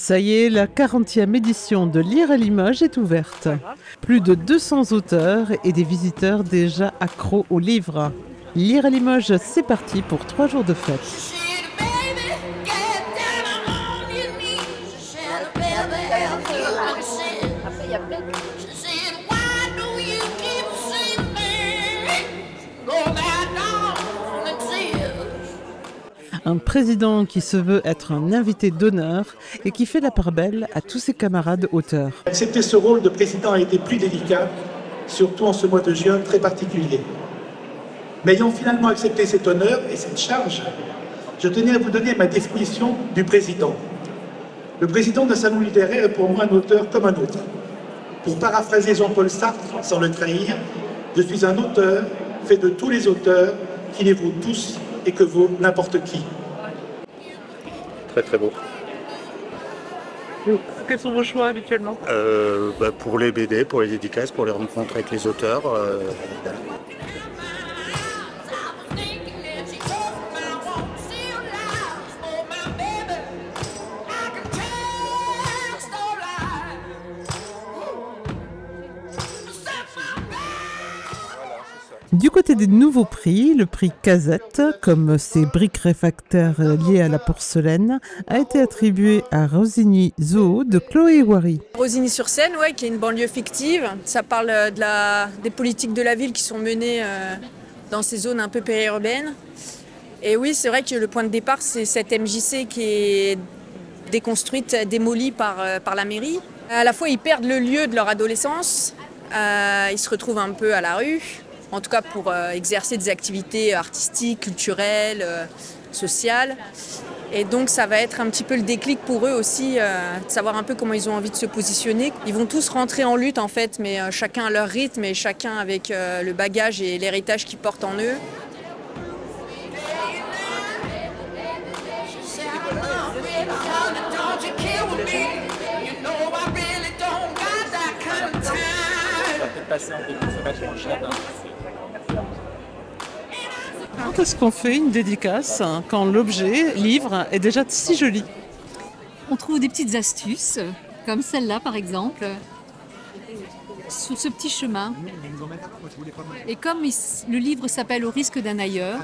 Ça y est, la 40e édition de Lire à Limoges est ouverte. Plus de 200 auteurs et des visiteurs déjà accros aux livres. Lire à Limoges, c'est parti pour trois jours de fête. Un président qui se veut être un invité d'honneur et qui fait la part belle à tous ses camarades auteurs. Accepter ce rôle de président a été plus délicat, surtout en ce mois de juin très particulier. Mais ayant finalement accepté cet honneur et cette charge, je tenais à vous donner ma définition du président. Le président d'un salon littéraire est pour moi un auteur comme un autre. Pour paraphraser Jean-Paul Sartre, sans le trahir, je suis un auteur fait de tous les auteurs qui les vaut tous et que vaut n'importe qui. Très très beau. Quels sont vos choix habituellement? Euh, bah, pour les BD, pour les dédicaces, pour les rencontres avec les auteurs. euh, Du côté des nouveaux prix, le prix Casette, comme ces briques réfractaires liées à la porcelaine, a été attribué à Rosigny Zoo de Chloé Wary. Rosigny-sur-Seine, ouais, qui est une banlieue fictive. Ça parle euh, des politiques de la ville qui sont menées euh, dans ces zones un peu périurbaines. Et oui, c'est vrai que le point de départ, c'est cette MJC qui est déconstruite, démolie par, euh, par la mairie. À la fois, ils perdent le lieu de leur adolescence, ils se retrouvent un peu à la rue, en tout cas pour euh, exercer des activités artistiques, culturelles, euh, sociales. Et donc ça va être un petit peu le déclic pour eux aussi, euh, de savoir un peu comment ils ont envie de se positionner. Ils vont tous rentrer en lutte en fait, mais chacun à leur rythme et chacun avec le bagage et l'héritage qu'ils portent en eux. Quand est-ce qu'on fait une dédicace quand l'objet, livre, est déjà si joli? On trouve des petites astuces, comme celle-là par exemple, sur ce petit chemin. Et comme le livre s'appelle Au risque d'un ailleurs,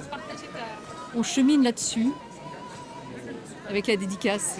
on chemine là-dessus avec la dédicace.